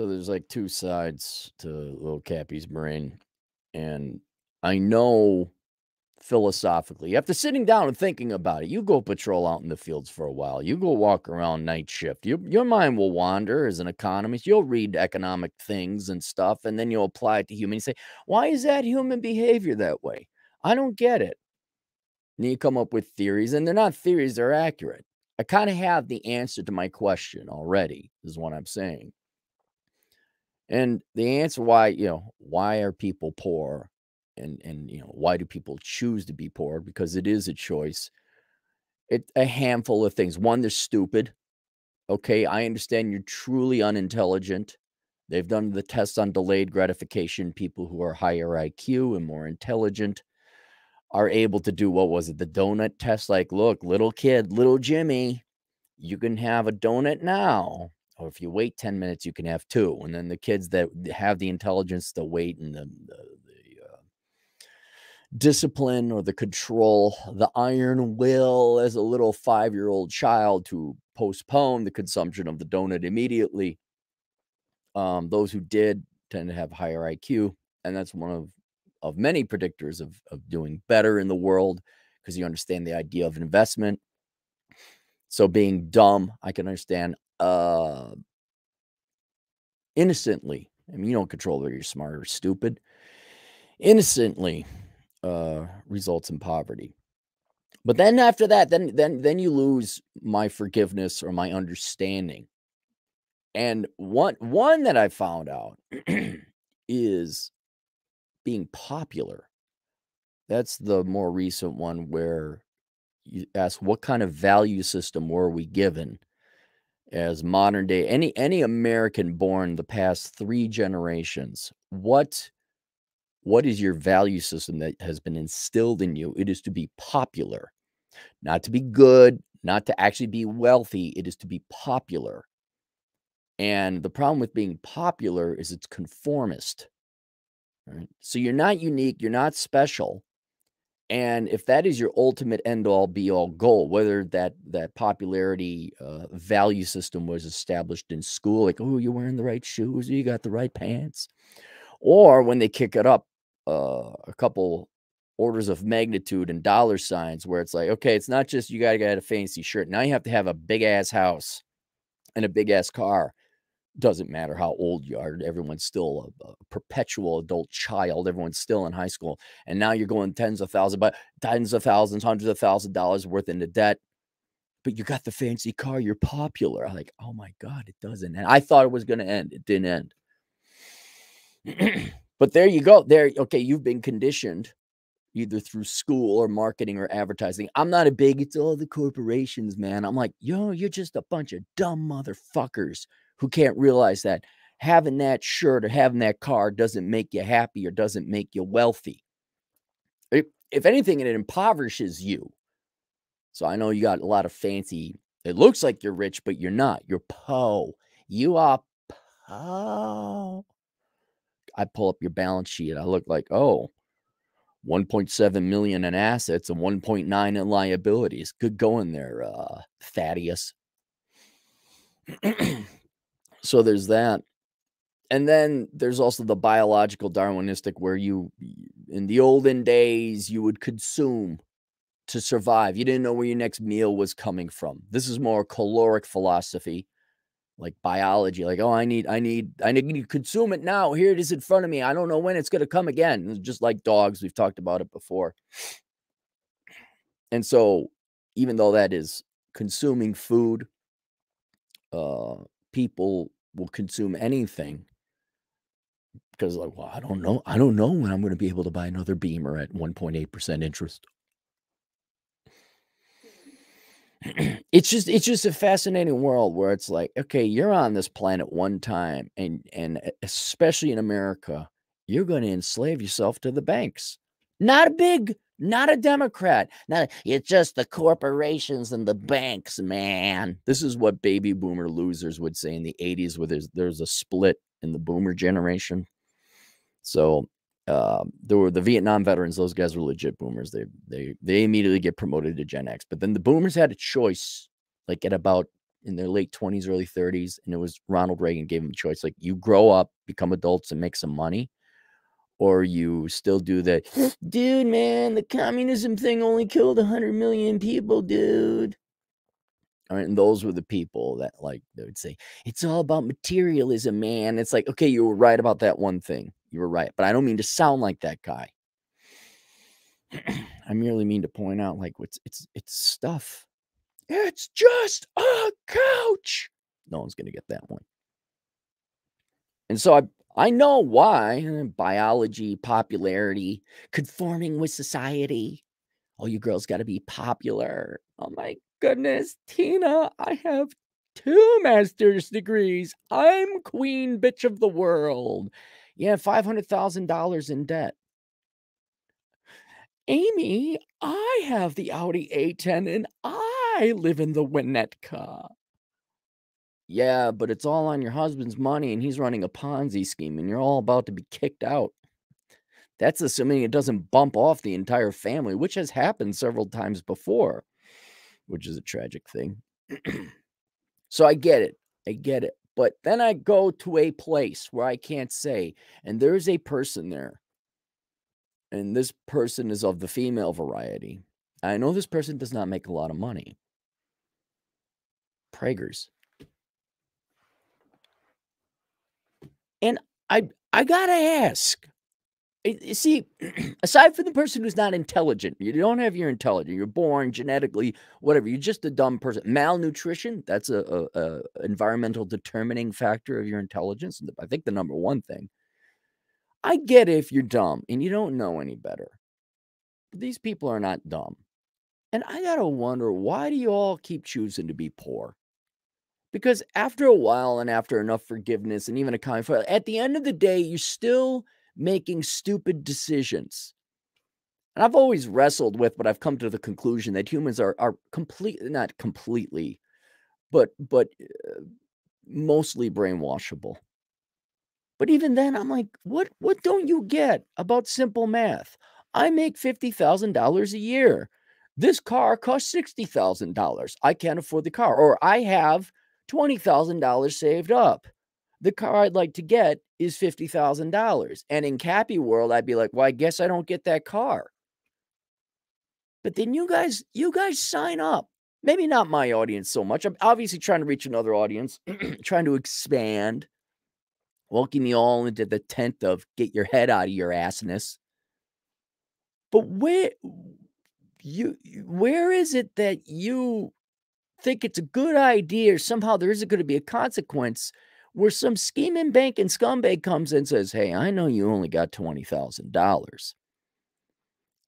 So there's like two sides to little Cappy's brain. And I know philosophically, after sitting down and thinking about it, you go patrol out in the fields for a while. You go walk around night shift. You, your mind will wander as an economist. You'll read economic things and stuff, and then you'll apply it to human. You say, why is that human behavior that way? I don't get it. And you come up with theories, and they're not theories, they're accurate. I kind of have the answer to my question already, is what I'm saying. And the answer why, you know, why are people poor? And and you know, why do people choose to be poor? Because it is a choice. It a handful of things. One, they're stupid. Okay, I understand you're truly unintelligent. They've done the tests on delayed gratification. People who are higher IQ and more intelligent are able to do what was it, the donut test? Like, look, little kid, little Jimmy, you can have a donut now or if you wait 10 minutes you can have two and then the kids that have the intelligence to wait and the, the, the uh, discipline or the control the iron will as a little five-year-old child to postpone the consumption of the donut immediately um, those who did tend to have higher iq and that's one of of many predictors of, of doing better in the world because you understand the idea of investment. So being dumb i can understand uh, innocently. I mean, you don't control whether you're smart or stupid. Innocently uh, results in poverty. But then after that, then then then you lose my forgiveness or my understanding. And one one that I found out is being popular. That's the more recent one where you ask what kind of value system were we given as modern day any any American born the past three generations, what what is your value system that has been instilled in you? It is to be popular, not to be good, not to actually be wealthy. It is to be popular. And the problem with being popular is it's conformist. Right? So you're not unique, you're not special. And if that is your ultimate end all be all goal, whether that that popularity uh, value system was established in school, like oh you're wearing the right shoes, you got the right pants, or when they kick it up uh, a couple orders of magnitude and dollar signs, where it's like okay, it's not just you got to get a fancy shirt. Now you have to have a big ass house and a big ass car doesn't matter how old you are everyone's still a, a, perpetual adult child everyone's still in high school and now you're going tens of thousands but tens of thousands hundreds of thousands of dollars worth into debt but you got the fancy car you're popular I'm like oh my god it doesn't and i thought it was going to end it didn't end but there you go there okay you've been conditioned either through school or marketing or advertising. I'm not a big, it's all the corporations, man. I'm like, yo, you're just a bunch of dumb motherfuckers who can't realize that having that shirt or having that car doesn't make you happy or doesn't make you wealthy. If anything, it impoverishes you. So I know you got a lot of fancy, it looks like you're rich, but you're not. You're po. You are po. I pull up your balance sheet. I look like, oh, 1.7 million in assets and 1.9 in liabilities. Good going there, uh, Thaddeus. So there's that. And then there's also the biological Darwinistic, where you, in the olden days, you would consume to survive. You didn't know where your next meal was coming from. This is more caloric philosophy, like biology. Like, oh, I need, I need, I need to consume it now. Here it is in front of me. I don't know when it's going to come again. It's just like dogs. We've talked about it before. And so, even though that is consuming food, uh, people will consume anything because like well i don't know i don't know when i'm going to be able to buy another beamer at 1.8% interest. It's just it's just a fascinating world where it's like okay you're on this planet one time and and especially in america you're going to enslave yourself to the banks. Not a big not a Democrat. Not it's just the corporations and the banks, man. This is what baby boomer losers would say in the 80s, where there's there's a split in the boomer generation. So uh, there were the Vietnam veterans; those guys were legit boomers. They they they immediately get promoted to Gen X. But then the boomers had a choice, like at about in their late 20s, early 30s, and it was Ronald Reagan gave them a choice like you grow up, become adults, and make some money, or you still do that. Dude, man, the communism thing only killed 100 million people, dude. All right, and those were the people that like they would say it's all about materialism, man. It's like okay, you were right about that one thing. You were right, but I don't mean to sound like that guy. I merely mean to point out like it's it's it's stuff. It's just a couch. No one's gonna get that one. And so I I know why eh, biology, popularity, conforming with society. Oh, you girls got to be popular. Oh my goodness, Tina, I have two master's degrees. I'm queen bitch of the world. Yeah, $500,000 in debt. Amy, I have the Audi A10 and I live in the Winnetka. Yeah, but it's all on your husband's money and he's running a Ponzi scheme and you're all about to be kicked out. That's assuming it doesn't bump off the entire family, which has happened several times before which is a tragic thing. so I get it. I get it. But then I go to a place where I can't say, and there's a person there. And this person is of the female variety. I know this person does not make a lot of money. Prager's. And I I gotta ask, you see, aside from the person who's not intelligent, you don't have your intelligence. You're born genetically, whatever. You're just a dumb person. Malnutrition, that's a, a, a environmental determining factor of your intelligence. I think the number one thing. I get if you're dumb and you don't know any better. But these people are not dumb. And I got to wonder why do you all keep choosing to be poor? Because after a while and after enough forgiveness and even a kind at the end of the day, you're still – making stupid decisions. And I've always wrestled with, but I've come to the conclusion that humans are are completely not completely, but but uh, mostly brainwashable. But even then, I'm like, what what don't you get about simple math? I make fifty thousand dollars a year. This car costs sixty thousand dollars. I can't afford the car, or I have twenty thousand dollars saved up the car I'd like to get is $50,000. And in Cappy world, I'd be like, well, I guess I don't get that car. But then you guys, you guys sign up. Maybe not my audience so much. I'm obviously trying to reach another audience, trying to expand, welcome you all into the tent of get your head out of your assness. But where you where is it that you think it's a good idea or somehow there isn't going to be a consequence where some scheming bank and scumbag comes and says, Hey, I know you only got $20,000.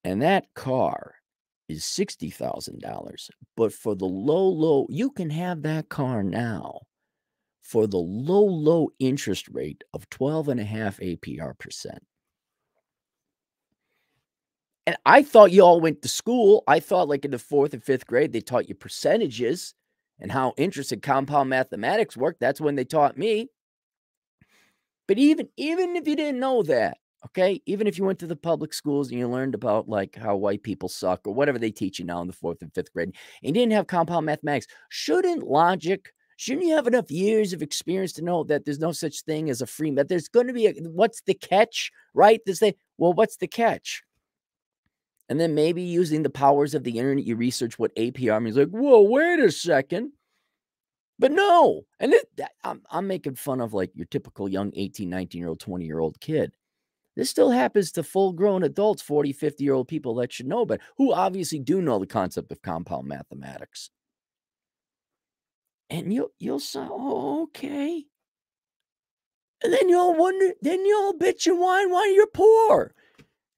And that car is $60,000. But for the low, low, you can have that car now for the low, low interest rate of 12 and a half APR percent. And I thought you all went to school. I thought, like in the fourth and fifth grade, they taught you percentages and how interest in compound mathematics worked. That's when they taught me. But even even if you didn't know that, okay, even if you went to the public schools and you learned about like how white people suck or whatever they teach you now in the fourth and fifth grade, and didn't have compound mathematics, shouldn't logic Shouldn't you have enough years of experience to know that there's no such thing as a free that there's going to be a what's the catch, right? They say, well, what's the catch? And then maybe using the powers of the internet, you research what APR means. Like, whoa, wait a second. But no. And it, I'm, I'm making fun of like your typical young 18, 19 year old, 20 year old kid. This still happens to full grown adults, 40, 50 year old people that should know, but who obviously do know the concept of compound mathematics. And you'll, you'll say, oh, okay. And then you'll wonder, then you'll bitch and whine why you're poor.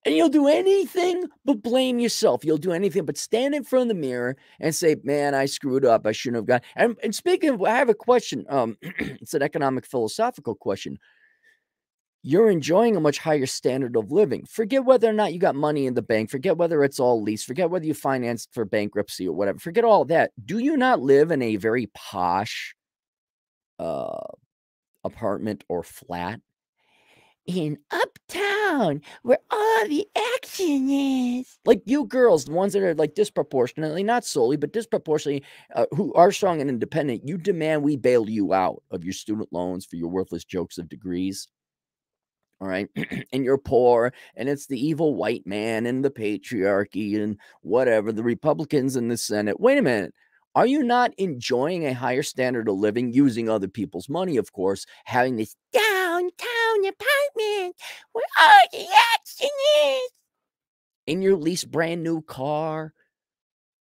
And you'll do anything but blame yourself. You'll do anything but stand in front of the mirror and say, "Man, I screwed up. I shouldn't have got." And, and speaking of, I have a question. Um, it's an economic philosophical question. You're enjoying a much higher standard of living. Forget whether or not you got money in the bank. Forget whether it's all lease. Forget whether you financed for bankruptcy or whatever. Forget all that. Do you not live in a very posh uh, apartment or flat? In uptown where all the action is. Like you girls, the ones that are like disproportionately, not solely, but disproportionately, uh, who are strong and independent, you demand we bail you out of your student loans for your worthless jokes of degrees. All right. and you're poor, and it's the evil white man and the patriarchy and whatever, the Republicans in the Senate. Wait a minute. Are you not enjoying a higher standard of living using other people's money, of course, having this downtown apartment where all the in your least brand new car?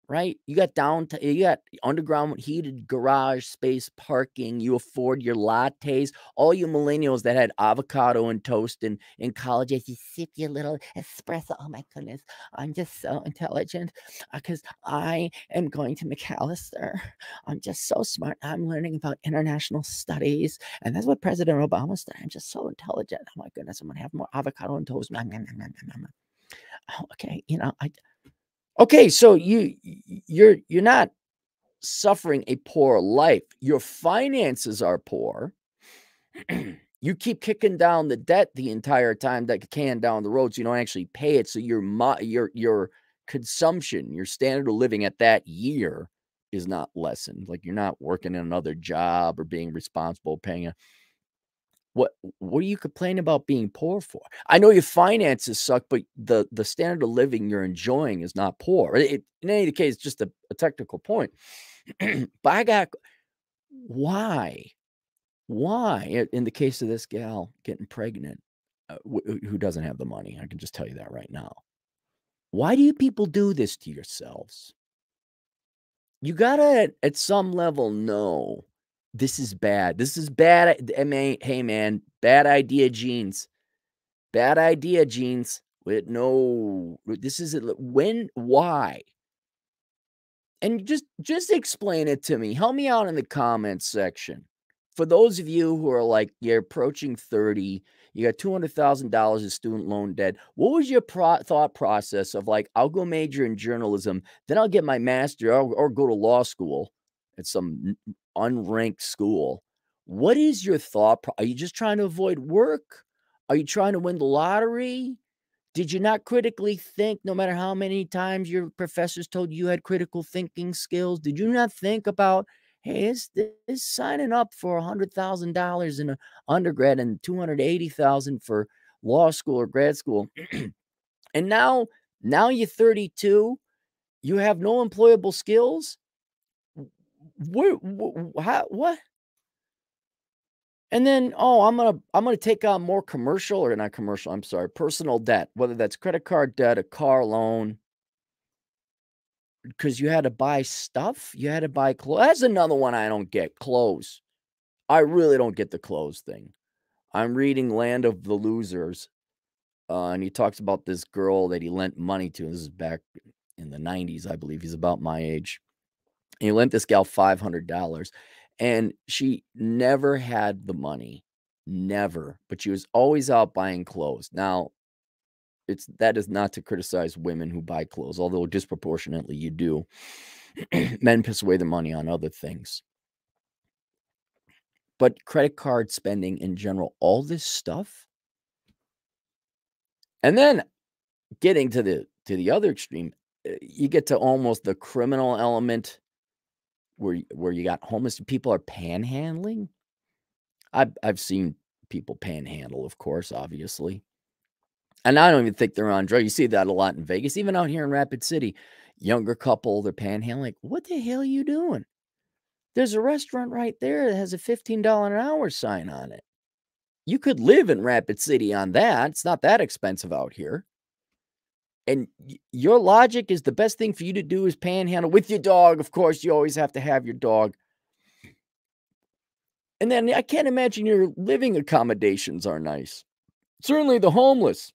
Right? You got down to you got underground heated garage space parking. You afford your lattes. All you millennials that had avocado and toast in, in college as you sip your little espresso. Oh my goodness, I'm just so intelligent because uh, I am going to Macalester. I'm just so smart. I'm learning about international studies. And that's what President Obama said. I'm just so intelligent. Oh my goodness, I'm gonna have more avocado and toast. Oh, okay, you know, I Okay, so you you're you're not suffering a poor life. Your finances are poor. you keep kicking down the debt the entire time that can down the road, so you don't actually pay it. So your your your consumption, your standard of living at that year is not lessened. Like you're not working in another job or being responsible, paying a what what are you complaining about being poor for? I know your finances suck, but the the standard of living you're enjoying is not poor. It, in any case, just a, a technical point. but I got why, why in the case of this gal getting pregnant, uh, who doesn't have the money? I can just tell you that right now. Why do you people do this to yourselves? You gotta at some level know this is bad. This is bad. Hey, man, bad idea, jeans. Bad idea, jeans. With no, this is when, why? And just just explain it to me. Help me out in the comments section. For those of you who are like you're approaching 30, you got $200,000 of student loan debt. What was your pro- thought process of like, I'll go major in journalism, then I'll get my master or, or go to law school at some unranked school. What is your thought? Are you just trying to avoid work? Are you trying to win the lottery? Did you not critically think, no matter how many times your professors told you you had critical thinking skills? Did you not think about, hey, is this signing up for $100,000 in undergrad and 280000 for law school or grad school? and now, now you're 32, you have no employable skills what, what, what? And then, oh, I'm gonna I'm gonna take on more commercial or not commercial. I'm sorry, personal debt, whether that's credit card debt, a car loan, because you had to buy stuff. You had to buy clothes. That's another one I don't get. Clothes. I really don't get the clothes thing. I'm reading Land of the Losers, uh, and he talks about this girl that he lent money to. This is back in the 90s, I believe. He's about my age. He lent this gal $500 and she never had the money. Never. But she was always out buying clothes. Now, it's that is not to criticize women who buy clothes, although disproportionately you do. Men piss away the money on other things. But credit card spending in general, all this stuff. And then getting to the to the other extreme, eh, you get to almost the criminal element where where you got homeless people are panhandling. I've I've seen people panhandle, of course, obviously. And I don't even think they're on drugs. You see that a lot in Vegas, even out here in Rapid City. Younger couple, they're panhandling. Like, what the hell are you doing? There's a restaurant right there that has a $15 an hour sign on it. You could live in Rapid City on that. It's not that expensive out here. And your logic is the best thing for you to do is panhandle with your dog. Of course, you always have to have your dog. And then I can't imagine your living accommodations are nice. Certainly the homeless.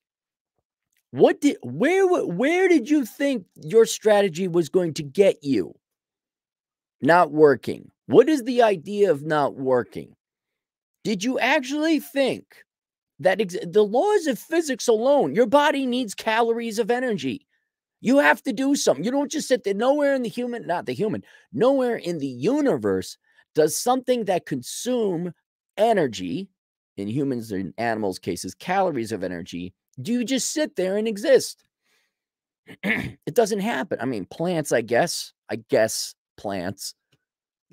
What did where where did you think your strategy was going to get you? Not working. What is the idea of not working? Did you actually think that ex- the laws of physics alone, your body needs calories of energy. You have to do something. You don't just sit there. Nowhere in the human, not the human, nowhere in the universe does something that consume energy in humans and animals cases, calories of energy, do you just sit there and exist? it doesn't happen. I mean, plants, I guess, I guess plants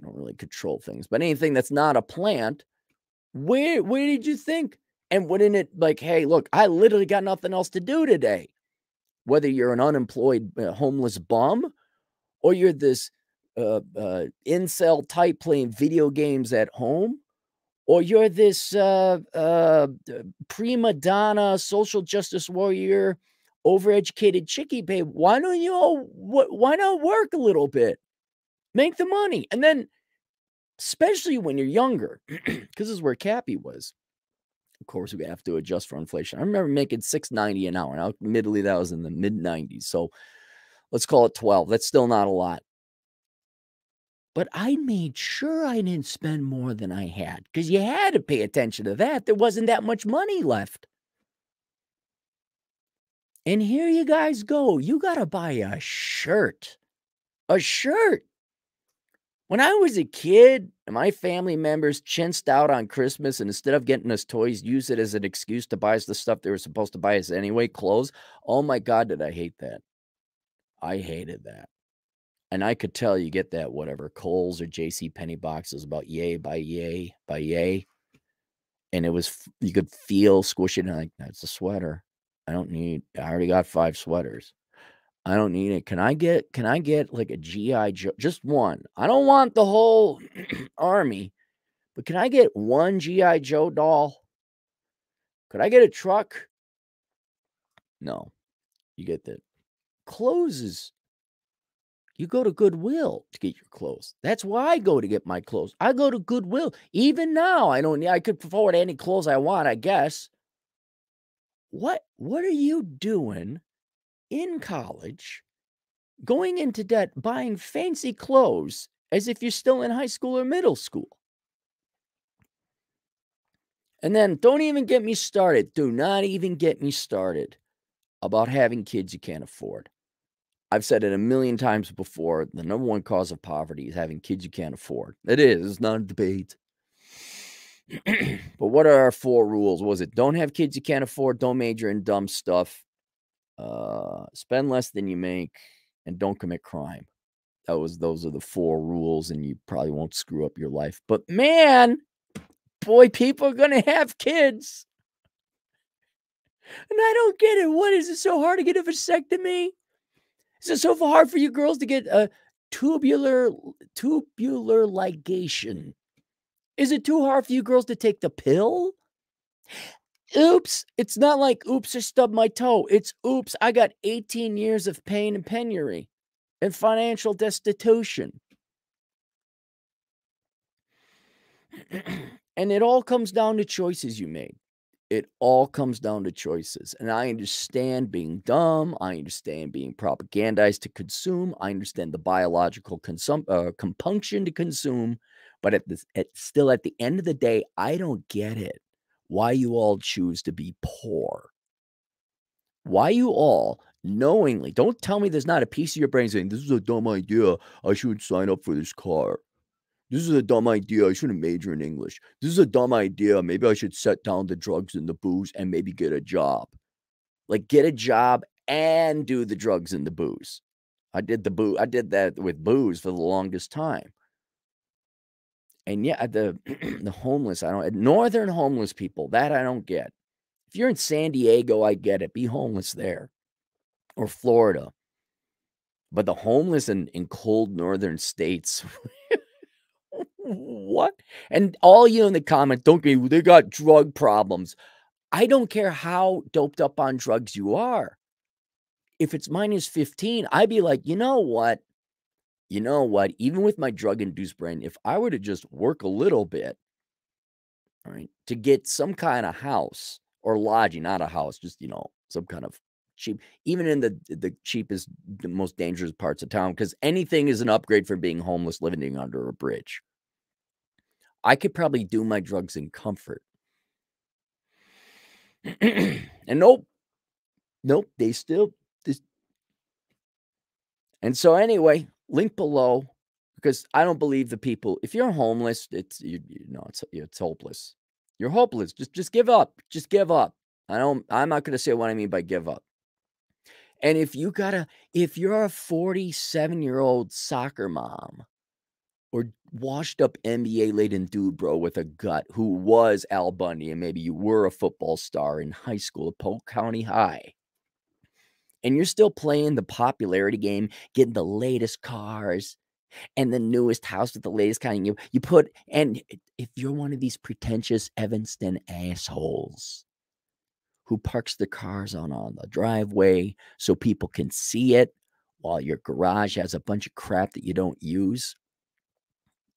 don't really control things, but anything that's not a plant, where where did you think? And wouldn't it like, hey, look, I literally got nothing else to do today. Whether you're an unemployed uh, homeless bum or you're this uh, uh, incel type playing video games at home, or you're this uh, uh, prima donna social justice warrior, overeducated chickie babe. Why don't you all? Why not work a little bit, make the money, and then, especially when you're younger, because this is where Cappy was. Of course, we have to adjust for inflation. I remember making six ninety an hour. Now, admittedly, that was in the mid '90s, so let's call it twelve. That's still not a lot. But I made sure I didn't spend more than I had because you had to pay attention to that. There wasn't that much money left. And here you guys go. You got to buy a shirt. A shirt. When I was a kid, my family members chinced out on Christmas and instead of getting us toys, used it as an excuse to buy us the stuff they were supposed to buy us anyway, clothes. Oh my God, did I hate that. I hated that. And I could tell you get that whatever Kohl's or JC Penney boxes about yay by yay by yay. And it was you could feel squishing like that's a sweater. I don't need I already got five sweaters. I don't need it. Can I get can I get like a GI Joe just one? I don't want the whole army, but can I get one GI Joe doll? Could I get a truck? No. You get the Clothes is you go to Goodwill to get your clothes. That's why I go to get my clothes. I go to Goodwill. Even now, I don't I could afford any clothes I want, I guess. What what are you doing in college going into debt buying fancy clothes as if you're still in high school or middle school? And then don't even get me started. Do not even get me started about having kids you can't afford. I've said it a million times before. The number one cause of poverty is having kids you can't afford. It is. It's not a debate. but what are our four rules? Was it don't have kids you can't afford, don't major in dumb stuff, uh, spend less than you make, and don't commit crime. That was those are the four rules, and you probably won't screw up your life. But man, boy, people are gonna have kids. And I don't get it. What is it so hard to get a vasectomy? Is it so hard for you girls to get a tubular tubular ligation? Is it too hard for you girls to take the pill? Oops, it's not like oops, I stubbed my toe. It's oops, I got 18 years of pain and penury and financial destitution. and it all comes down to choices you made it all comes down to choices. And I understand being dumb. I understand being propagandized to consume. I understand the biological consum- uh, compunction to consume. But at this, at, still at the end of the day, I don't get it. Why you all choose to be poor? Why you all knowingly don't tell me there's not a piece of your brain saying this is a dumb idea. I should sign up for this car. This is a dumb idea. I shouldn't major in English. This is a dumb idea. Maybe I should set down the drugs and the booze and maybe get a job. Like get a job and do the drugs and the booze. I did the boo. I did that with booze for the longest time. And yeah, uh, the the homeless, I don't northern homeless people, that I don't get. If you're in San Diego, I get it. Be homeless there. Or Florida. But the homeless in, in cold northern states what? And all you in the comment, don't get they got drug problems. I don't care how doped up on drugs you are. If it's minus 15, I'd be like, you know what? You know what? Even with my drug induced brain, if I were to just work a little bit, all right, to get some kind of house or lodging, not a house, just, you know, some kind of cheap, even in the the cheapest, the most dangerous parts of town, because anything is an upgrade from being homeless living under a bridge. I could probably do my drugs in comfort. and nope, nope, they still this. And so anyway, link below because I don't believe the people. If you're homeless, it's you, you know it's it's hopeless. You're hopeless. Just just give up. Just give up. I don't I'm not going to say what I mean by give up. And if you got to if you're a 47-year-old soccer mom or washed up NBA laden dude, bro, with a gut who was Al Bundy, and maybe you were a football star in high school at Polk County High, and you're still playing the popularity game, getting the latest cars and the newest house with the latest kind, of you you put and if you're one of these pretentious Evanston assholes who parks the cars on on the driveway so people can see it while your garage has a bunch of crap that you don't use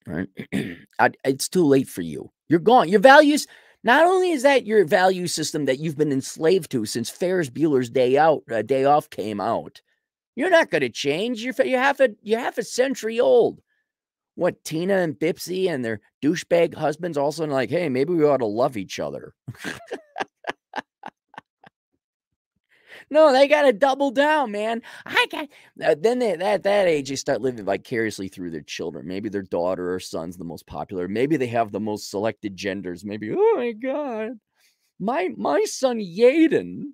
right? it's too late for you. You're gone. Your values, not only is that your value system that you've been enslaved to since Ferris Bueller's Day Out, uh, Day Off came out, you're not going to change. You're, you're half a you're half a century old. What Tina and Bipsy and their douchebag husbands also like, hey, maybe we ought to love each other. No, they got to double down, man. I got. Uh, then they, at that age, they start living vicariously through their children. Maybe their daughter or son's the most popular. Maybe they have the most selected genders. Maybe, oh my god, my my son Yaden,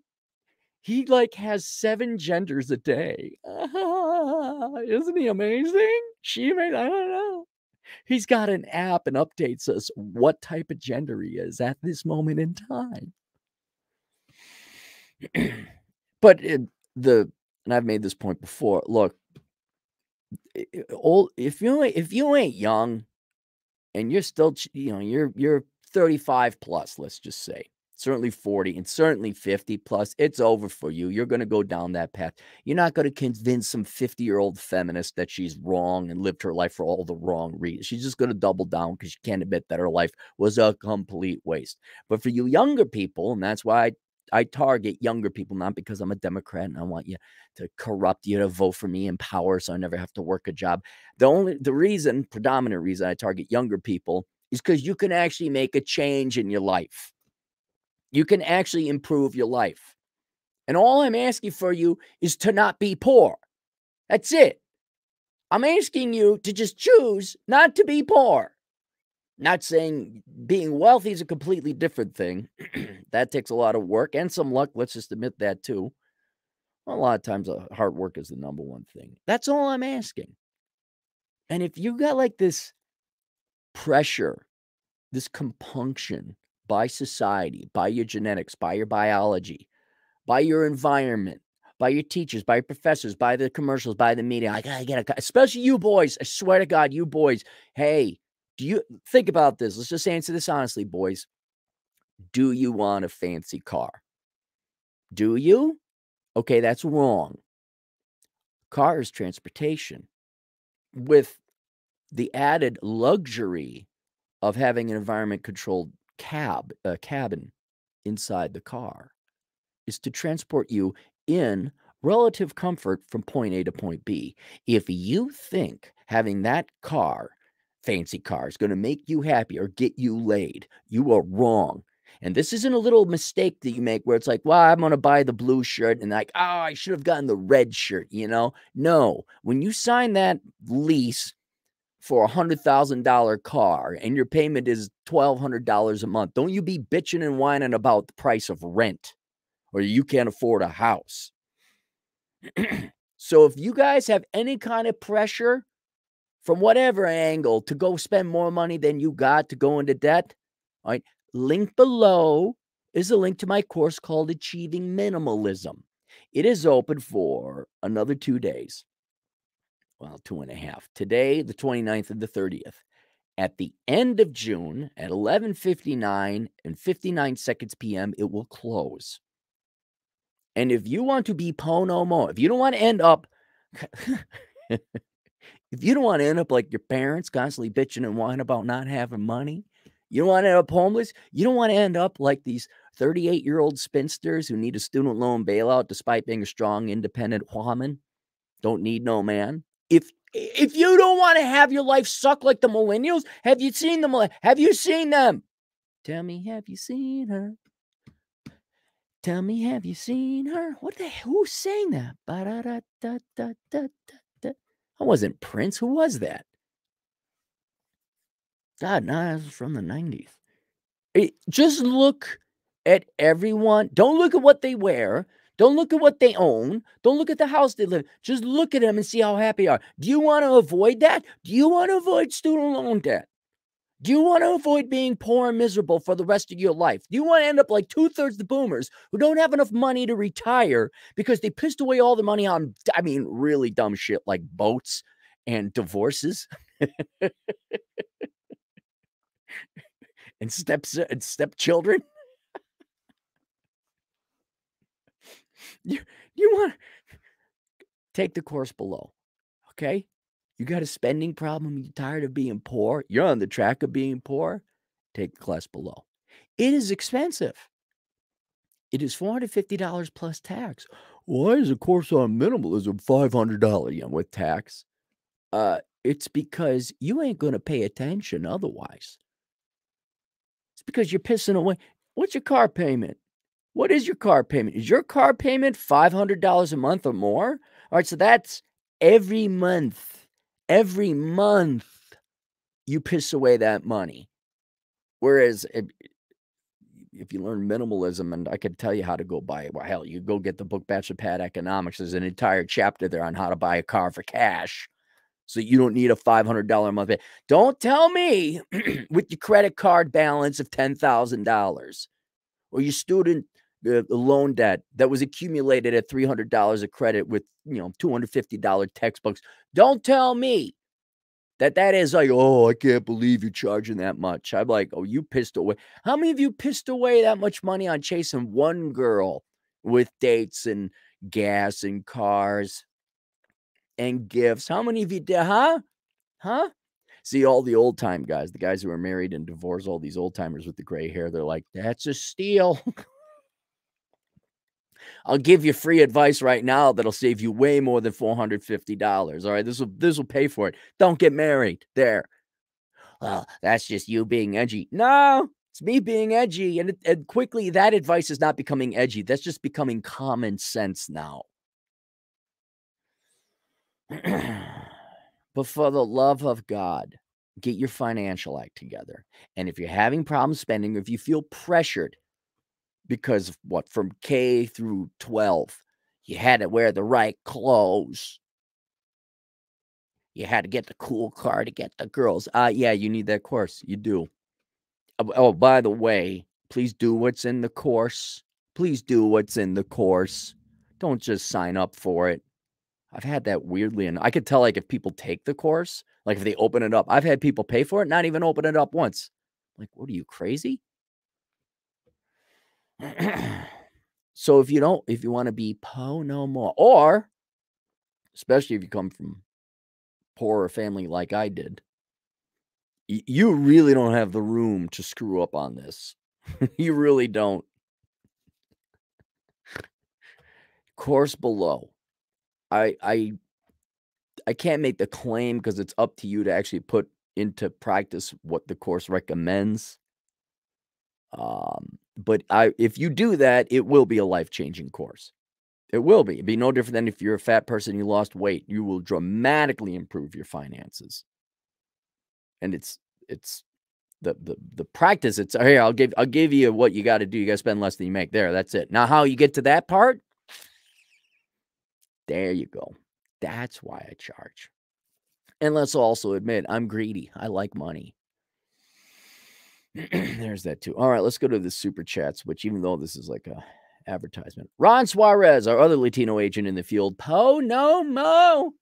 he like has seven genders a day. Isn't he amazing? She made. I don't know. He's got an app and updates us what type of gender he is at this moment in time. But it, the and I've made this point before. Look, old if you if you ain't young, and you're still you know you're you're 35 plus, let's just say certainly 40 and certainly 50 plus it's over for you you're going to go down that path you're not going to convince some 50 year old feminist that she's wrong and lived her life for all the wrong reasons she's just going to double down because she can't admit that her life was a complete waste but for you younger people and that's why I I target younger people, not because I'm a Democrat and I want you to corrupt you to vote for me in power so I never have to work a job. The only the reason, predominant reason I target younger people is because you can actually make a change in your life. You can actually improve your life. And all I'm asking for you is to not be poor. That's it. I'm asking you to just choose not to be poor. Not saying being wealthy is a completely different thing. that takes a lot of work and some luck. Let's just admit that too. a lot of times, uh, hard work is the number one thing. That's all I'm asking. And if you got like this pressure, this compunction by society, by your genetics, by your biology, by your environment, by your teachers, by your professors, by the commercials, by the media. I gotta get a, especially you boys. I swear to God, you boys. Hey, do you think about this? Let's just answer this honestly, boys. Do you want a fancy car? Do you? Okay, that's wrong. Car is transportation with the added luxury of having an environment controlled cab uh, cabin inside the car is to transport you in relative comfort from point A to point B. If you think having that car fancy car is going to make you happy or get you laid. You are wrong. And this isn't a little mistake that you make where it's like, well, I'm going to buy the blue shirt and like, oh, I should have gotten the red shirt, you know? No, when you sign that lease for a hundred thousand dollar car and your payment is twelve hundred dollars a month, don't you be bitching and whining about the price of rent or you can't afford a house. so if you guys have any kind of pressure from whatever angle to go spend more money than you got to go into debt, all right, link below is a link to my course called Achieving Minimalism. It is open for another two days. Well, two and a half. Today, the 29th and the 30th. At the end of June at 11:59 and 59 seconds p.m., it will close. And if you want to be Pono Mo, if you don't want to end up If you don't want to end up like your parents, constantly bitching and whining about not having money, you don't want to end up homeless. You don't want to end up like these 38 year old spinsters who need a student loan bailout despite being a strong, independent woman. Don't need no man. If if you don't want to have your life suck like the millennials, have you seen them? Have you seen them? Tell me, have you seen her? Tell me, have you seen her? What the who sang that? Ba-da-da-da-da-da-da. That wasn't Prince. Who was that? God, no, that was from the 90s. It, just look at everyone. Don't look at what they wear. Don't look at what they own. Don't look at the house they live. In. Just look at them and see how happy they are. Do you want to avoid that? Do you want to avoid student loan debt? Do you want to avoid being poor and miserable for the rest of your life? Do you want to end up like two thirds of the boomers who don't have enough money to retire because they pissed away all the money on, I mean, really dumb shit like boats and divorces and steps uh, and stepchildren? you you want to take the course below, okay? You got a spending problem, you're tired of being poor, you're on the track of being poor, take the class below. It is expensive. It is $450 plus tax. Why is a course on minimalism $500 you know, with tax? Uh, it's because you ain't going to pay attention otherwise. It's because you're pissing away. What's your car payment? What is your car payment? Is your car payment $500 a month or more? All right, so that's every month every month you piss away that money. Whereas if, if you learn minimalism, and I could tell you how to go buy it, well, hell, you go get the book Bachelor Pad Economics. There's an entire chapter there on how to buy a car for cash. So you don't need a $500 a month. Don't tell me with your credit card balance of $10,000 or your student uh, loan debt that was accumulated at $300 of credit with, you know, $250 textbooks. Don't tell me that that is like, oh, I can't believe you're charging that much. I'm like, oh, you pissed away. How many of you pissed away that much money on chasing one girl with dates and gas and cars and gifts? How many of you did, huh? Huh? See, all the old time guys, the guys who are married and divorced, all these old timers with the gray hair, they're like, that's a steal. I'll give you free advice right now that'll save you way more than $450. All right. This will this will pay for it. Don't get married. There. Well, that's just you being edgy. No, it's me being edgy. And, and quickly, that advice is not becoming edgy. That's just becoming common sense now. but for the love of God, get your financial act together. And if you're having problems spending, or if you feel pressured, because what from K through 12, you had to wear the right clothes. You had to get the cool car to get the girls. Uh yeah, you need that course. You do. Oh, oh, by the way, please do what's in the course. Please do what's in the course. Don't just sign up for it. I've had that weirdly, and I could tell like if people take the course, like if they open it up. I've had people pay for it, not even open it up once. Like, what are you crazy? So if you don't, if you want to be po no more, or especially if you come from poorer family like I did, you really don't have the room to screw up on this. you really don't. Course below. I I I can't make the claim because it's up to you to actually put into practice what the course recommends. Um, but I, if you do that, it will be a life changing course. It will be. It'd be no different than if you're a fat person, you lost weight. You will dramatically improve your finances. And it's it's the the the practice. It's here. I'll give I'll give you what you got to do. You got to spend less than you make. There. That's it. Now, how you get to that part? There you go. That's why I charge. And let's also admit, I'm greedy. I like money. There's that too. All right, let's go to the super chats, which even though this is like a advertisement. Ron Suarez, our other Latino agent in the field. Po no mo.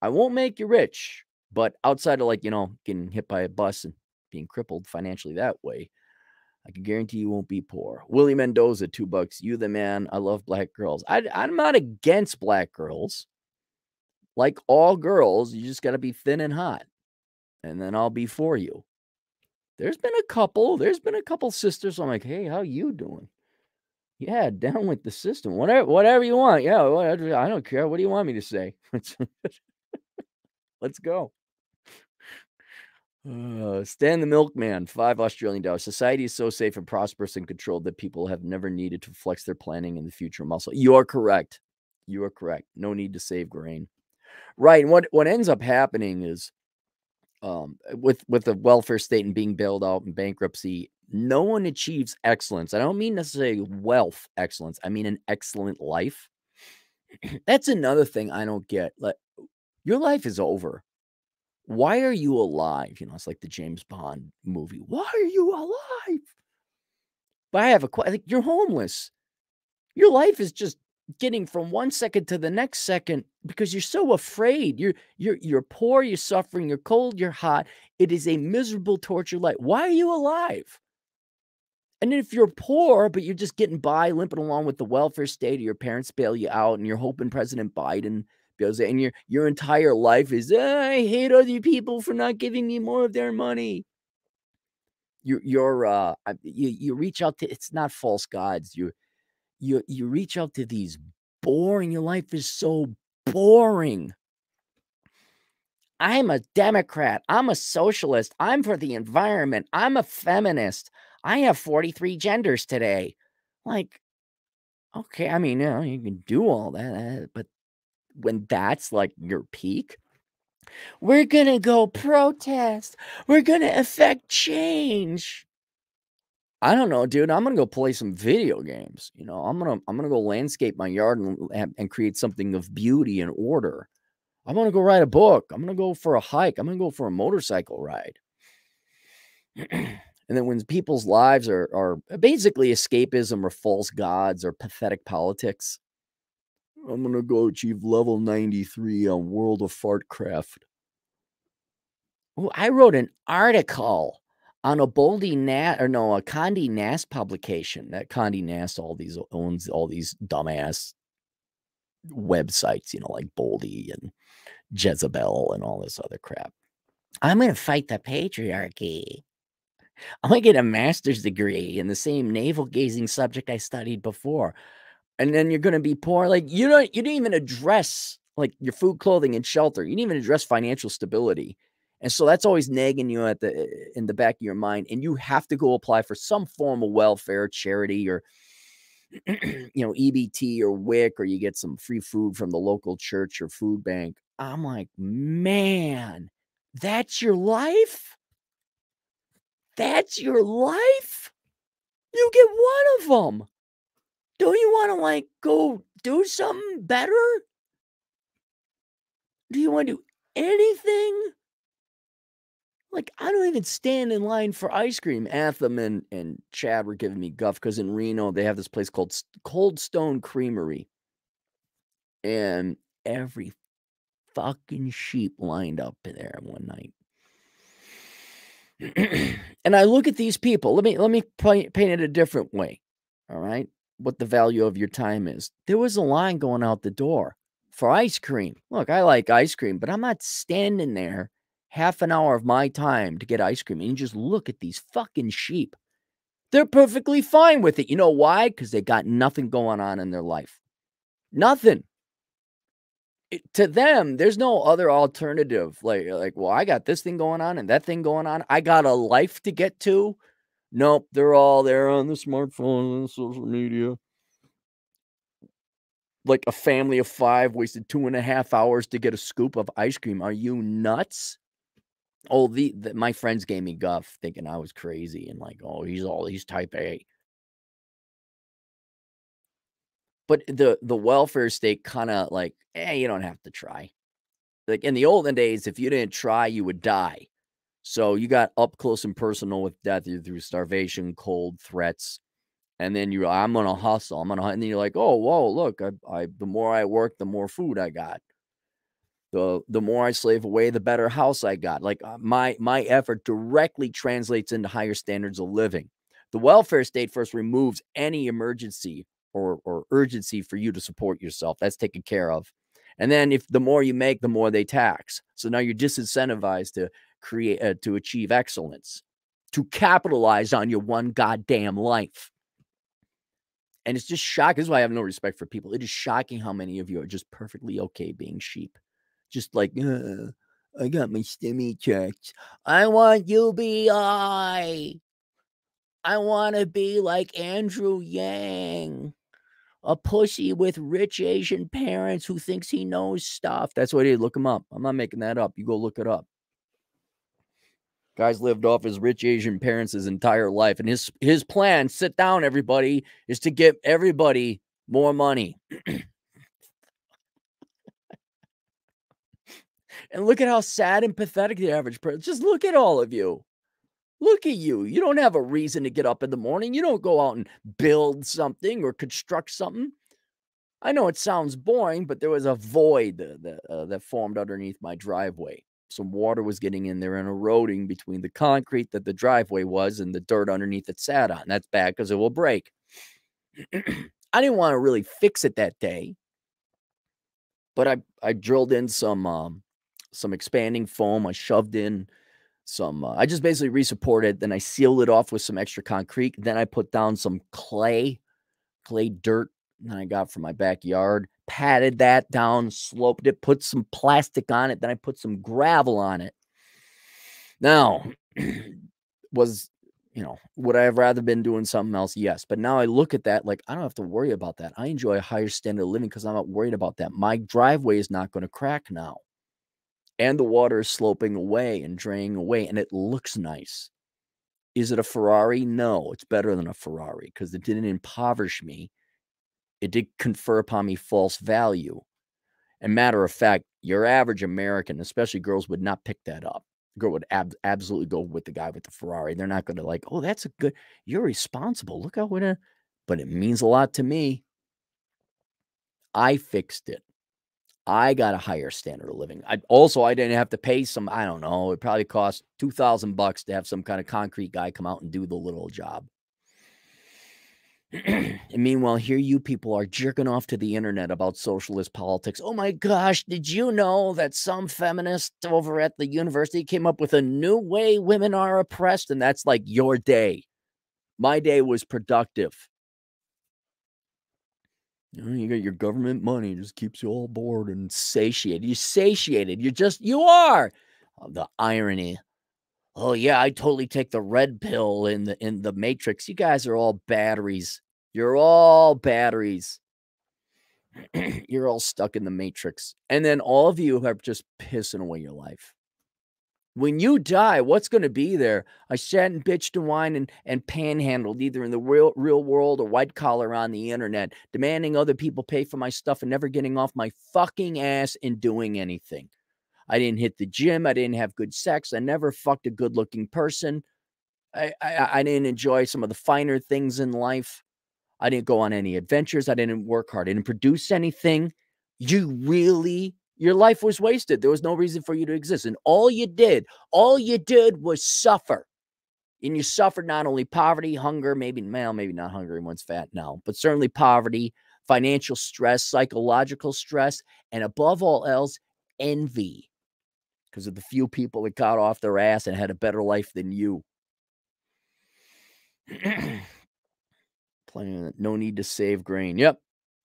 I won't make you rich, but outside of like, you know, getting hit by a bus and being crippled financially that way, I can guarantee you won't be poor. Willie Mendoza, two bucks. You the man. I love black girls. I, I'm not against black girls. Like all girls, you just got to be thin and hot, and then I'll be for you. There's been a couple. There's been a couple sisters. I'm like, hey, how you doing? Yeah, down with the system. Whatever, whatever you want. Yeah, whatever, I don't care. What do you want me to say? Let's go. Uh, Stan the Milkman, five Australian dollars. Society is so safe and prosperous and controlled that people have never needed to flex their planning in the future muscle. You are correct. You are correct. No need to save grain. Right. And what, what ends up happening is um, with with the welfare state and being bailed out and bankruptcy, no one achieves excellence. I don't mean necessarily wealth excellence. I mean an excellent life. That's another thing I don't get. Like your life is over. Why are you alive? You know, it's like the James Bond movie. Why are you alive? But I have a question. Like, you're homeless. Your life is just getting from one second to the next second because you're so afraid. You're you're you're poor, you're suffering, you're cold, you're hot. It is a miserable torture life. Why are you alive? And if you're poor, but you're just getting by, limping along with the welfare state, or your parents bail you out, and you're hoping President Biden bails and your your entire life is I hate other people for not giving me more of their money. You you're uh you you reach out to it's not false gods. You you you reach out to these boring. Your life is so boring. I'm a Democrat. I'm a socialist. I'm for the environment. I'm a feminist. I have 43 genders today. Like, okay, I mean, you know, you can do all that, but when that's like your peak, we're gonna go protest. We're gonna affect change. I don't know, dude. I'm gonna go play some video games. You know, I'm gonna I'm gonna go landscape my yard and and create something of beauty and order. I'm gonna go write a book. I'm gonna go for a hike. I'm gonna go for a motorcycle ride. and then when people's lives are are uh, basically escapism or false gods or pathetic politics, I'm gonna go achieve level 93 on World of Fartcraft. Oh, I wrote an article on a Boldy Nast or no, a Condé Nast publication. That Condé Nast all these owns all these dumbass websites, you know, like Boldy and Jezebel and all this other crap. I'm going to fight the patriarchy. I'm to get a master's degree in the same navel gazing subject I studied before. And then you're going to be poor. Like you don't, you didn't even address like your food, clothing, and shelter. You didn't even address financial stability. And so that's always nagging you at the in the back of your mind. And you have to go apply for some form of welfare, charity, or you know, EBT or WIC, or you get some free food from the local church or food bank. I'm like, man, that's your life? That's your life? You get one of them. Don't you want to like go do something better? Do you want to do anything? Like, I don't even stand in line for ice cream. Anthem and, and Chad were giving me guff because in Reno, they have this place called Cold Stone Creamery. And every fucking sheep lined up there one night. and I look at these people. Let me let me paint it a different way. All right, what the value of your time is. There was a line going out the door for ice cream. Look, I like ice cream, but I'm not standing there half an hour of my time to get ice cream and you just look at these fucking sheep. They're perfectly fine with it. You know why? Because they got nothing going on in their life. Nothing. It, to them, there's no other alternative. Like, uh, like, well, I got this thing going on and that thing going on. I got a life to get to. Nope, they're all there on the smartphone and social media. Like a family of five wasted two and a half hours to get a scoop of ice cream. Are you nuts? Oh, the, the my friends gave me guff thinking I was crazy and like, oh, he's all he's type A. But the the welfare state kind of like, eh, you don't have to try. Like in the olden days, if you didn't try, you would die. So you got up close and personal with death through starvation, cold, threats, and then you, I'm gonna hustle. I'm gonna, and then you're like, oh, whoa, look, I, I, the more I work, the more food I got the the more I slave away, the better house I got. Like uh, my my effort directly translates into higher standards of living. The welfare state first removes any emergency or or urgency for you to support yourself. That's taken care of. And then if the more you make, the more they tax. So now you're disincentivized to create uh, to achieve excellence, to capitalize on your one goddamn life. And it's just shocking. This is why I have no respect for people. It is shocking how many of you are just perfectly okay being sheep just like, uh, I got my stimmy checks. I want UBI. I want to be like Andrew Yang, a pussy with rich Asian parents who thinks he knows stuff. That's what he look him up. I'm not making that up. You go look it up. Guy's lived off his rich Asian parents his entire life. And his his plan, sit down, everybody, is to give everybody more money. and look at how sad and pathetic the average person. Just look at all of you. Look at you. You don't have a reason to get up in the morning. You don't go out and build something or construct something. I know it sounds boring, but there was a void that, uh, that formed underneath my driveway. Some water was getting in there and eroding between the concrete that the driveway was and the dirt underneath it sat on. That's bad because it will break. I didn't want to really fix it that day, but I I drilled in some um, some expanding foam. I shoved in some uh, I just basically resupported, then I sealed it off with some extra concrete. Then I put down some clay, clay dirt that I got from my backyard, patted that down, sloped it, put some plastic on it, then I put some gravel on it. Now, was you know, would I have rather been doing something else? Yes. But now I look at that like I don't have to worry about that. I enjoy a higher standard of living because I'm not worried about that. My driveway is not going to crack now and the water is sloping away and draining away and it looks nice. Is it a Ferrari? No, it's better than a Ferrari because it didn't impoverish me. It did confer upon me false value. And matter of fact, your average American, especially girls, would not pick that up. Girl would ab- absolutely go with the guy with the Ferrari. They're not going to like, oh, that's a good. You're responsible. Look how what But it means a lot to me. I fixed it. I got a higher standard of living. I also I didn't have to pay some, I don't know, it probably cost 2000 bucks to have some kind of concrete guy come out and do the little job. and meanwhile, here you people are jerking off to the internet about socialist politics. Oh my gosh, did you know that some feminist over at the university came up with a new way women are oppressed? And that's like your day. My day was productive. You, know, you got your government money, just keeps you all bored and satiated. You're satiated. You're just, you are. Oh, the irony. Oh yeah, I totally take the red pill in the in the Matrix. You guys are all batteries. You're all batteries. You're all stuck in the Matrix. And then all of you are just pissing away your life. When you die, what's going to be there? I sat and bitched and whined and, and panhandled either in the real real world or white collar on the internet, demanding other people pay for my stuff and never getting off my fucking ass and doing anything. I didn't hit the gym. I didn't have good sex. I never fucked a good looking person. I, I, I didn't enjoy some of the finer things in life. I didn't go on any adventures. I didn't work hard. I didn't produce anything. You really your life was wasted. There was no reason for you to exist. And all you did, all you did was suffer. And you suffered not only poverty, hunger, maybe, well, maybe not hunger, everyone's fat now, but certainly poverty, financial stress, psychological stress, and above all else, envy because of the few people that got off their ass and had a better life than you. Plenty no need to save grain. Yep.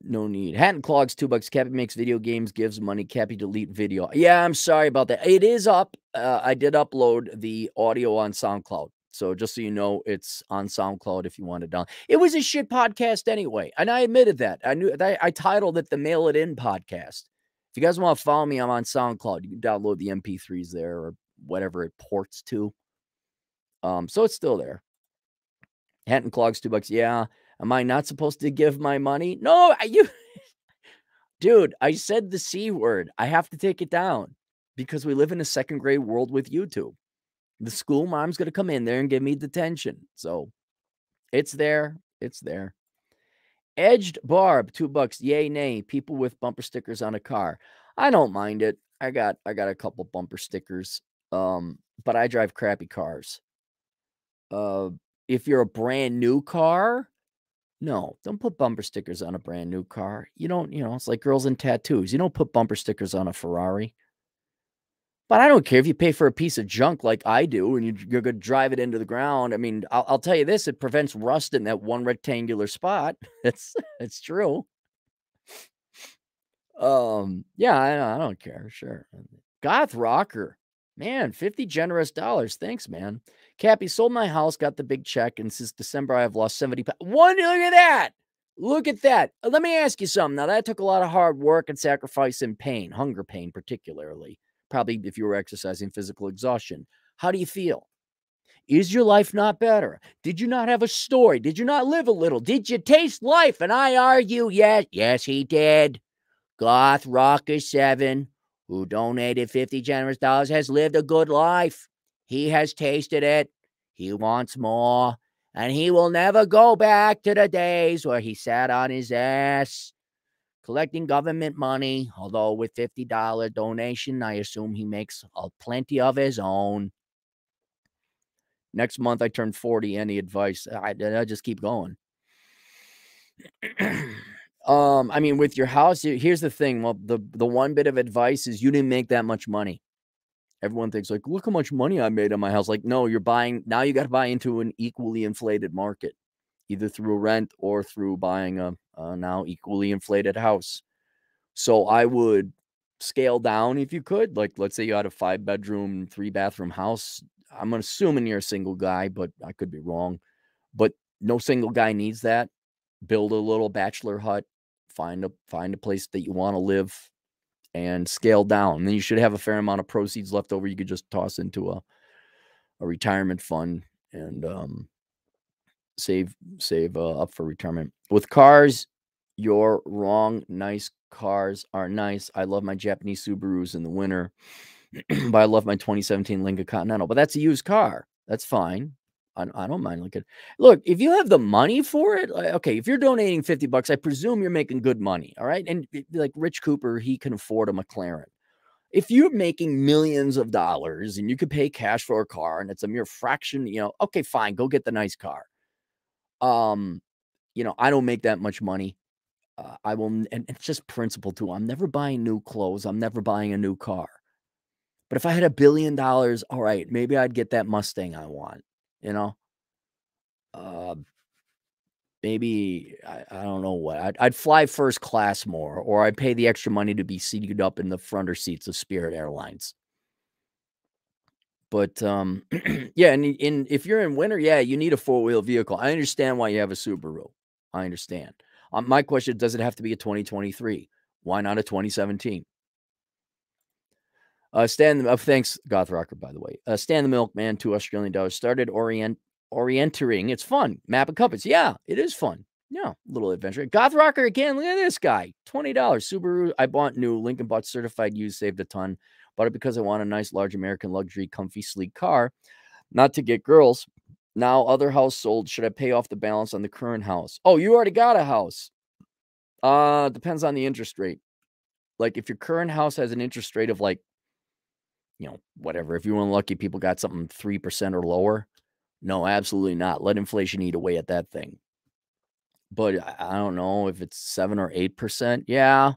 No need. Hat and Clogs, two bucks. Cappy makes video games, gives money. Cappy delete video. Yeah, I'm sorry about that. It is up. Uh, I did upload the audio on SoundCloud. So just so you know, it's on SoundCloud if you want to down. It was a shit podcast anyway, and I admitted that. I knew that I titled it the Mail It In podcast. If you guys want to follow me, I'm on SoundCloud. You can download the MP3s there or whatever it ports to. Um, so it's still there. Hat and Clogs, two bucks. Yeah. Am I not supposed to give my money? No, you dude, I said the C word. I have to take it down because we live in a second grade world with YouTube. The school mom's gonna come in there and give me detention. So it's there. It's there. Edged barb, two bucks. Yay, nay. People with bumper stickers on a car. I don't mind it. I got I got a couple bumper stickers. Um, but I drive crappy cars. Uh if you're a brand new car, no, don't put bumper stickers on a brand new car. You don't, you know, it's like girls in tattoos. You don't put bumper stickers on a Ferrari. But I don't care if you pay for a piece of junk like I do and you, are going to drive it into the ground. I mean, I'll, I'll, tell you this: it prevents rust in that one rectangular spot. It's it's true. Um, yeah, I, I don't care. Sure, goth rocker, man, fifty generous dollars. Thanks, man. Cappy sold my house, got the big check, and since December I have lost 70 pounds. One, look at that. Look at that. Uh, let me ask you something. Now that took a lot of hard work and sacrifice and pain, hunger pain particularly. Probably if you were exercising physical exhaustion. How do you feel? Is your life not better? Did you not have a story? Did you not live a little? Did you taste life? And I argue, yes, yes, he did. Goth Rocker 7, who donated 50 generous dollars, has lived a good life. He has tasted it. He wants more. And he will never go back to the days where he sat on his ass collecting government money. Although, with $50 donation, I assume he makes a plenty of his own. Next month, I turn 40. Any advice? I, I just keep going. um, I mean, with your house, here's the thing. Well, the, the one bit of advice is you didn't make that much money. Everyone thinks, like, look how much money I made on my house. Like, no, you're buying now, you got to buy into an equally inflated market, either through rent or through buying a, a now equally inflated house. So I would scale down if you could. Like, let's say you had a five bedroom, three bathroom house. I'm assuming you're a single guy, but I could be wrong. But no single guy needs that. Build a little bachelor hut, find a find a place that you want to live and scale down. And then you should have a fair amount of proceeds left over you could just toss into a a retirement fund and um save save uh, up for retirement. With cars, you're wrong. Nice cars are nice. I love my Japanese Subarus in the winter. but I love my 2017 Lincoln Continental. But that's a used car. That's fine. I, don't mind looking. Look, if you have the money for it, like, okay, if you're donating 50 bucks, I presume you're making good money. All right. And like Rich Cooper, he can afford a McLaren. If you're making millions of dollars and you could pay cash for a car and it's a mere fraction, you know, okay, fine, go get the nice car. Um, you know, I don't make that much money. Uh, I will, and it's just principle too. I'm never buying new clothes. I'm never buying a new car. But if I had a billion dollars, all right, maybe I'd get that Mustang I want, you know? Uh, maybe I, I don't know what I'd, I'd fly first class more, or I'd pay the extra money to be seated up in the fronter seats of Spirit Airlines. But um, yeah, and in if you're in winter, yeah, you need a four wheel vehicle. I understand why you have a Subaru. I understand. Um, my question: Does it have to be a 2023? Why not a 2017? Uh, Stan, uh, thanks, Goth Rocker, by the way. Uh, Stan the Milkman, two Australian dollars. Started orient orienteering. It's fun. Map of compass. Yeah, it is fun. Yeah, little adventure. Goth Rocker again. Look at this guy. $20. Subaru. I bought new. Lincoln bought certified used, saved a ton. Bought it because I want a nice, large American luxury, comfy, sleek car. Not to get girls. Now, other house sold. Should I pay off the balance on the current house? Oh, you already got a house. Uh, depends on the interest rate. Like if your current house has an interest rate of like you know, whatever. If you were lucky, people got something 3% or lower. No, absolutely not. Let inflation eat away at that thing. But I don't know if it's 7 or 8%. Yeah.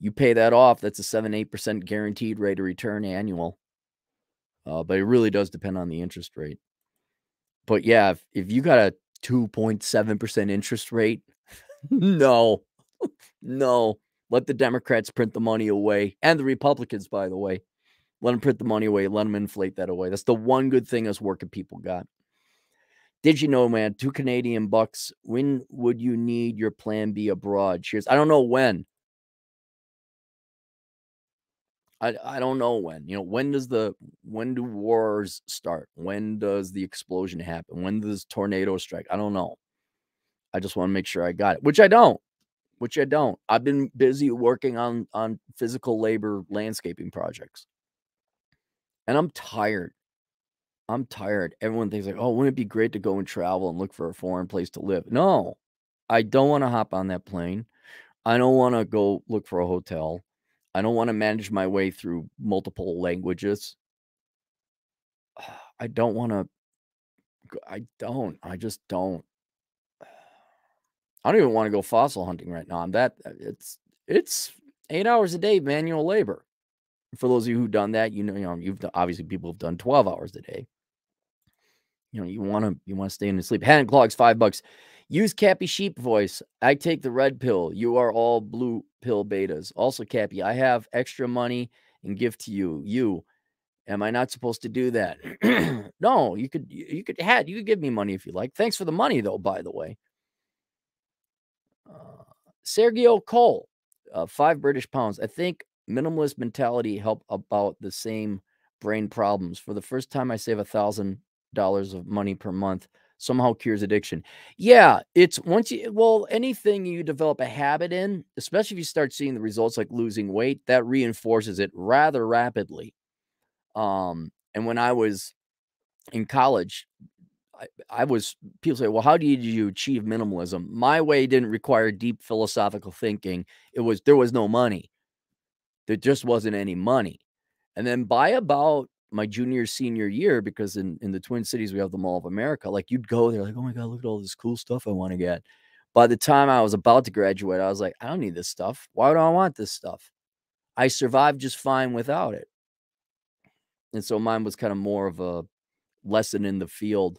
You pay that off. That's a 7, 8% guaranteed rate of return annual. Uh, but it really does depend on the interest rate. But yeah, if, if you got a 2.7% interest rate, no, no. Let the Democrats print the money away and the Republicans, by the way. Let them print the money away. Let them inflate that away. That's the one good thing us working people got. Did you know, man? Two Canadian bucks. When would you need your plan B abroad? Cheers. I don't know when. I, I don't know when. You know, when does the when do wars start? When does the explosion happen? When does tornado strike? I don't know. I just want to make sure I got it, which I don't. Which I don't. I've been busy working on on physical labor landscaping projects. And I'm tired. I'm tired. Everyone thinks like, oh, wouldn't it be great to go and travel and look for a foreign place to live? No, I don't want to hop on that plane. I don't want to go look for a hotel. I don't want to manage my way through multiple languages. I don't want to. I don't. I just don't. I don't even want to go fossil hunting right now. I'm that. Uh, it's it's eight hours a day manual labor for those of you who've done that, you know, you know, you've obviously people have done 12 hours a day. You know, you want to you want to stay in the sleep. Hand clogs, five bucks. Use Cappy Sheep voice. I take the red pill. You are all blue pill betas. Also, Cappy, I have extra money and give to you. You, am I not supposed to do that? no, you could you could had you could give me money if you like. Thanks for the money though, by the way. Uh, Sergio Cole, uh, five British pounds. I think minimalist mentality help about the same brain problems. For the first time, I save a thousand dollars of money per month somehow cures addiction. Yeah, it's once you well, anything you develop a habit in, especially if you start seeing the results like losing weight, that reinforces it rather rapidly. Um, and when I was in college, I, I was people say, Well, how do you achieve minimalism? My way didn't require deep philosophical thinking. It was there was no money. There just wasn't any money. And then by about my junior senior year because in in the twin cities we have the mall of america like you'd go there like oh my god look at all this cool stuff i want to get. By the time i was about to graduate i was like i don't need this stuff. Why do i want this stuff? I survived just fine without it. And so mine was kind of more of a lesson in the field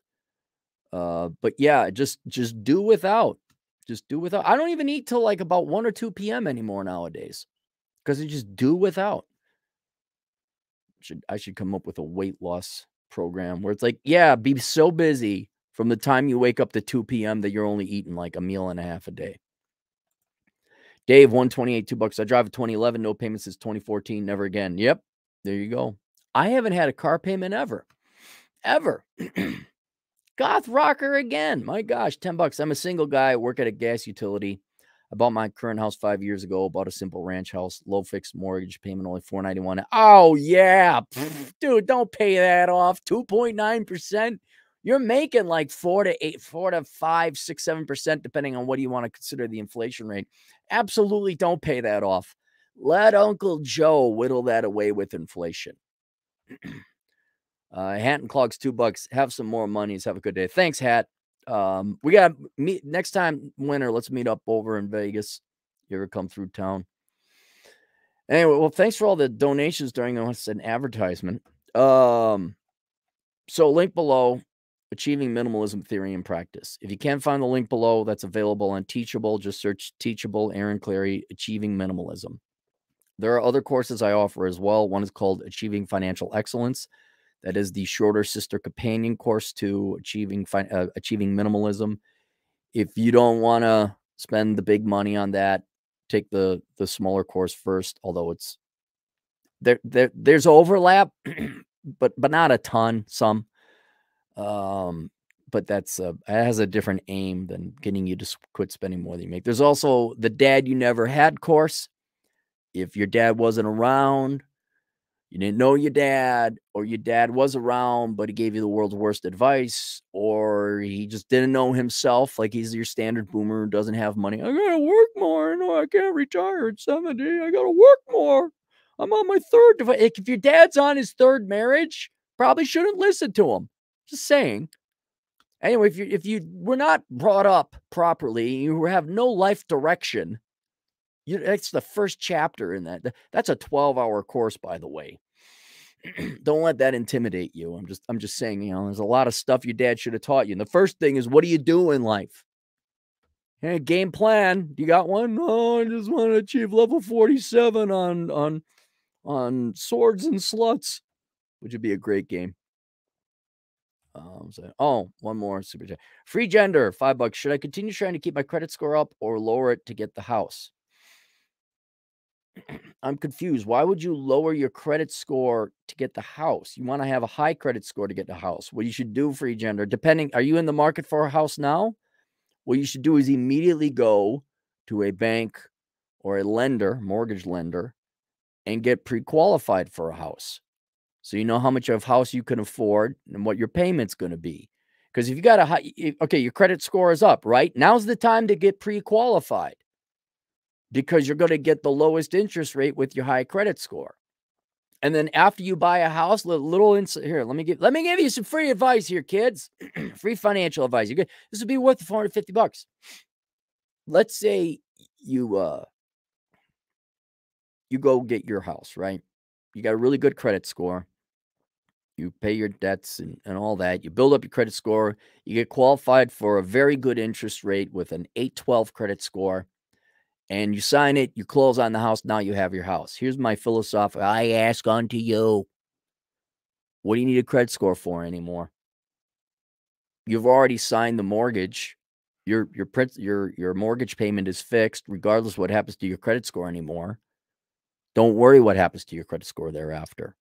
uh but yeah just just do without just do without i don't even eat till like about 1 or 2 p.m anymore nowadays because I just do without should I should come up with a weight loss program where it's like, yeah, be so busy from the time you wake up to 2 p.m. that you're only eating like a meal and a half a day. Dave, 128, two bucks. I drive a 2011, no payments since 2014, never again. Yep, there you go. I haven't had a car payment ever, ever. Goth rocker again. My gosh, 10 bucks. I'm a single guy, work at a gas utility. I bought my current house five years ago. Bought a simple ranch house, low fixed mortgage payment, only four ninety one. Oh yeah, dude, don't pay that off. Two point nine percent. You're making like four to eight, four to five, six, seven percent, depending on what you want to consider the inflation rate. Absolutely, don't pay that off. Let Uncle Joe whittle that away with inflation. uh, Hat and clogs two bucks. Have some more monies. Have a good day. Thanks, Hat. Um, we got meet next time winter. Let's meet up over in Vegas. You ever come through town? Anyway, well, thanks for all the donations during the an advertisement. Um, so link below, achieving minimalism theory and practice. If you can't find the link below, that's available on Teachable. Just search Teachable Aaron Clarey Achieving Minimalism. There are other courses I offer as well. One is called Achieving Financial Excellence. That is the shorter sister companion course to achieving uh, achieving minimalism. If you don't want to spend the big money on that, take the the smaller course first. Although it's there, there there's overlap, but but not a ton. Some, um, but that's a, has a different aim than getting you to quit spending more than you make. There's also the dad you never had course. If your dad wasn't around, you didn't know your dad, or your dad was around, but he gave you the world's worst advice, or he just didn't know himself, like he's your standard boomer who doesn't have money. I gotta work more. No, I can't retire at 70. I gotta work more. I'm on my third. If your dad's on his third marriage, probably shouldn't listen to him. Just saying. Anyway, if you if you were not brought up properly, you have no life direction, you, that's the first chapter in that. That's a 12 hour course, by the way. Don't let that intimidate you. I'm just, I'm just saying, you know, there's a lot of stuff your dad should have taught you. And the first thing is, what do you do in life? Hey, game plan. You got one? No, I just want to achieve level 47 on on on swords and sluts, which would be a great game. Um, so, oh, one more super chat. Free gender, five bucks. Should I continue trying to keep my credit score up or lower it to get the house? I'm confused. Why would you lower your credit score to get the house? You want to have a high credit score to get the house. What you should do for gender, depending, are you in the market for a house now? What you should do is immediately go to a bank or a lender, mortgage lender, and get pre qualified for a house. So you know how much of house you can afford and what your payment's going to be. Because if you got a high, okay, your credit score is up, right? Now's the time to get pre qualified because you're going to get the lowest interest rate with your high credit score. And then after you buy a house, little, little ins- here, let me give let me give you some free advice here, kids. free financial advice. You get this would be worth 450 bucks. Let's say you uh you go get your house, right? You got a really good credit score. You pay your debts and, and all that. You build up your credit score. You get qualified for a very good interest rate with an 812 credit score and you sign it, you close on the house, now you have your house. Here's my philosophy I ask unto you. What do you need a credit score for anymore? You've already signed the mortgage. Your your your your mortgage payment is fixed regardless what happens to your credit score anymore. Don't worry what happens to your credit score thereafter.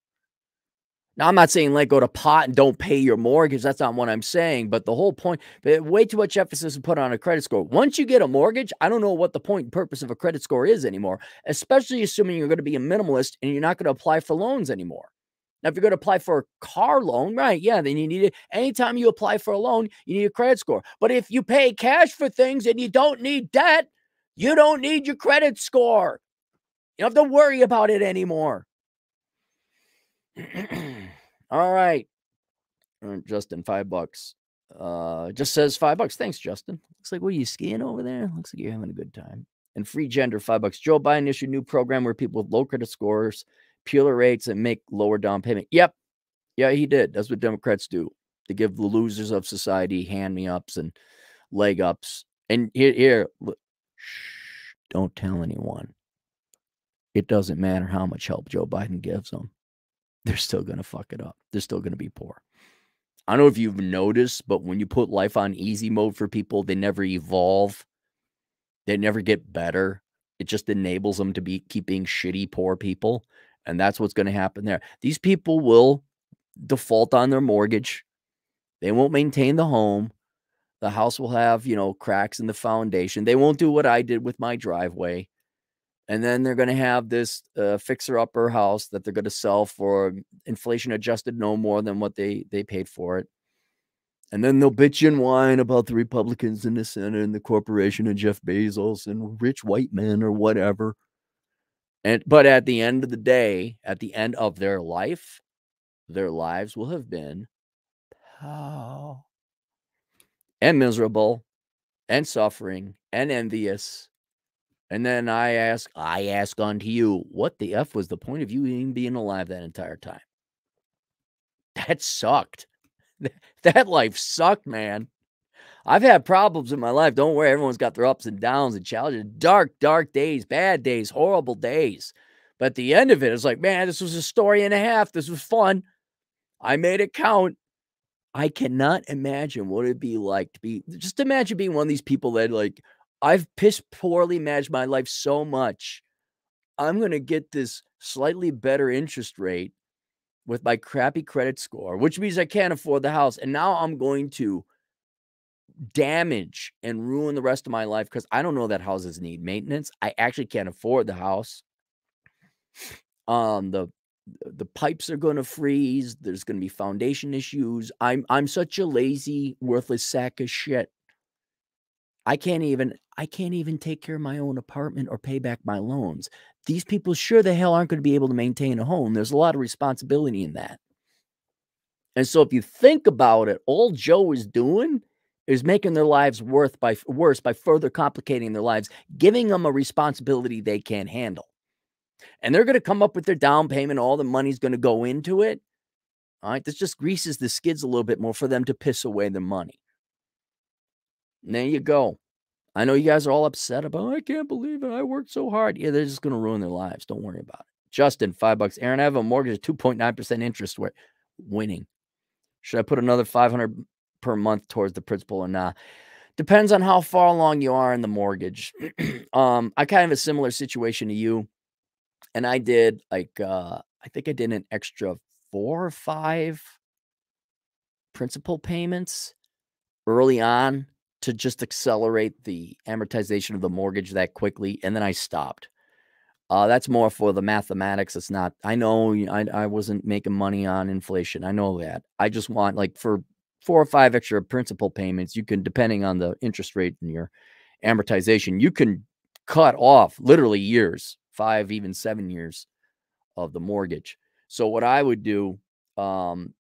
Now, I'm not saying let go to pot and don't pay your mortgage. That's not what I'm saying. But the whole point, way too much emphasis is put on a credit score. Once you get a mortgage, I don't know what the point and purpose of a credit score is anymore, especially assuming you're going to be a minimalist and you're not going to apply for loans anymore. Now, if you're going to apply for a car loan, right? Yeah, then you need it. Anytime you apply for a loan, you need a credit score. But if you pay cash for things and you don't need debt, you don't need your credit score. You don't have to worry about it anymore. All right. Uh, Justin, five bucks. Uh, just says five bucks. Thanks, Justin. Looks like what are you skiing over there? Looks like you're having a good time. And free gender, five bucks. Joe Biden issued a new program where people with low credit scores peeler rates and make lower down payment. Yep. Yeah, he did. That's what Democrats do. They give the losers of society hand me ups and leg ups. And here, here shh, don't tell anyone. It doesn't matter how much help Joe Biden gives them. They're still going to fuck it up. They're still going to be poor. I don't know if you've noticed, but when you put life on easy mode for people, they never evolve. They never get better. It just enables them to be keep being shitty poor people. And that's what's going to happen there. These people will default on their mortgage. They won't maintain the home. The house will have, you know, cracks in the foundation. They won't do what I did with my driveway. And then they're going to have this uh, fixer upper house that they're going to sell for inflation adjusted no more than what they they paid for it. And then they'll bitch and whine about the Republicans in the Senate and the corporation and Jeff Bezos and rich white men or whatever. And but at the end of the day, at the end of their life, their lives will have been oh, and miserable and suffering and envious. And then I ask, I ask unto you, what the F was the point of you even being alive that entire time? That sucked. That life sucked, man. I've had problems in my life. Don't worry, everyone's got their ups and downs and challenges, dark, dark days, bad days, horrible days. But at the end of it, it's like, man, this was a story and a half. This was fun. I made it count. I cannot imagine what it'd be like to be just imagine being one of these people that like I've pissed poorly managed my life so much. I'm gonna get this slightly better interest rate with my crappy credit score, which means I can't afford the house. And now I'm going to damage and ruin the rest of my life because I don't know that houses need maintenance. I actually can't afford the house. Um, the the pipes are going to freeze. There's going to be foundation issues. I'm I'm such a lazy, worthless sack of shit. I can't even I can't even take care of my own apartment or pay back my loans. These people sure the hell aren't going to be able to maintain a home. There's a lot of responsibility in that. And so if you think about it, all Joe is doing is making their lives worth by worse by further complicating their lives, giving them a responsibility they can't handle. And they're going to come up with their down payment, all the money's going to go into it. All right, this just greases the skids a little bit more for them to piss away the money. There you go. I know you guys are all upset about, I can't believe it. I worked so hard. Yeah, they're just going to ruin their lives. Don't worry about it. Justin, five bucks. Aaron, I have a mortgage at 2.9% interest. Where winning. Should I put another 500 per month towards the principal or not. Depends on how far along you are in the mortgage. um, I kind of have a similar situation to you. And I did like uh I think I did an extra four or five principal payments early on to just accelerate the amortization of the mortgage that quickly. And then I stopped. Uh, that's more for the mathematics. It's not, I know I, I wasn't making money on inflation. I know that. I just want, like, for four or five extra principal payments, you can, depending on the interest rate and your amortization, you can cut off literally years, five, even seven years of the mortgage. So what I would do, um,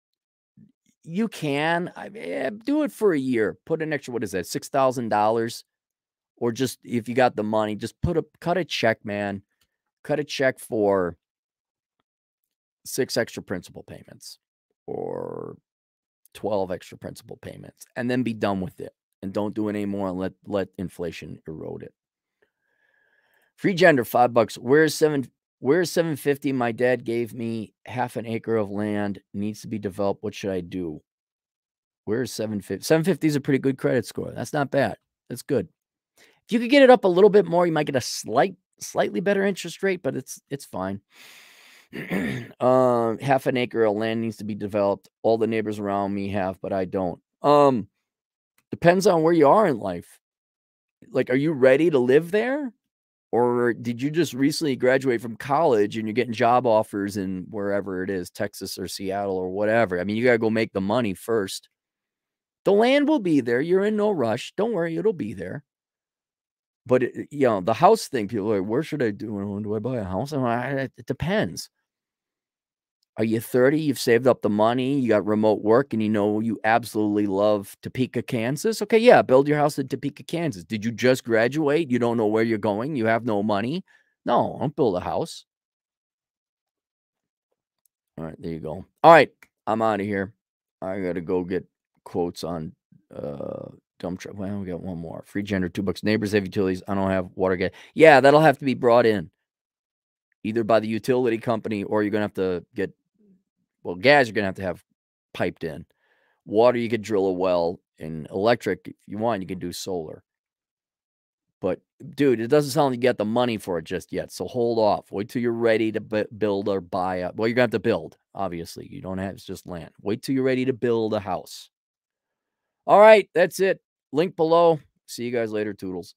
you can I, eh, do it for a year. Put an extra, what is that, six thousand dollars, or just if you got the money, just put a cut a check, man. Cut a check for six extra principal payments, or 12 extra principal payments and then be done with it and don't do it anymore and let let inflation erode it. Free gender, five bucks. Where's seven? Where's 750? My dad gave me half an acre of land, needs to be developed. What should I do? Where's 750? 750 is a pretty good credit score. That's not bad. That's good. If you could get it up a little bit more, you might get a slight, slightly better interest rate, but it's it's fine. um, half an acre of land needs to be developed. All the neighbors around me have, but I don't. Um, depends on where you are in life. Like, are you ready to live there? Or did you just recently graduate from college and you're getting job offers in wherever it is, Texas or Seattle or whatever? I mean, you got to go make the money first. The land will be there. You're in no rush. Don't worry, it'll be there. But it, you know, the house thing, people are like, where should I do? When do I buy a house? Like, it depends. Are you 30? You've saved up the money, you got remote work, and you know you absolutely love Topeka, Kansas. Okay, yeah, build your house in Topeka, Kansas. Did you just graduate? You don't know where you're going, you have no money. No, don't build a house. All right, there you go. All right, I'm out of here. I gotta go get quotes on uh dump truck. Well, we got one more. Free gender, two bucks. Neighbors have utilities. I don't have water gas. Yeah, that'll have to be brought in either by the utility company or you're gonna have to get well, gas you're gonna have to have piped in. Water you could drill a well, and electric if you want you can do solar. But dude, it doesn't sound like you got the money for it just yet. So hold off. Wait till you're ready to build or buy a. Well, you're gonna have to build. Obviously, you don't have it's just land. Wait till you're ready to build a house. All right, that's it. Link below. See you guys later, Toodles.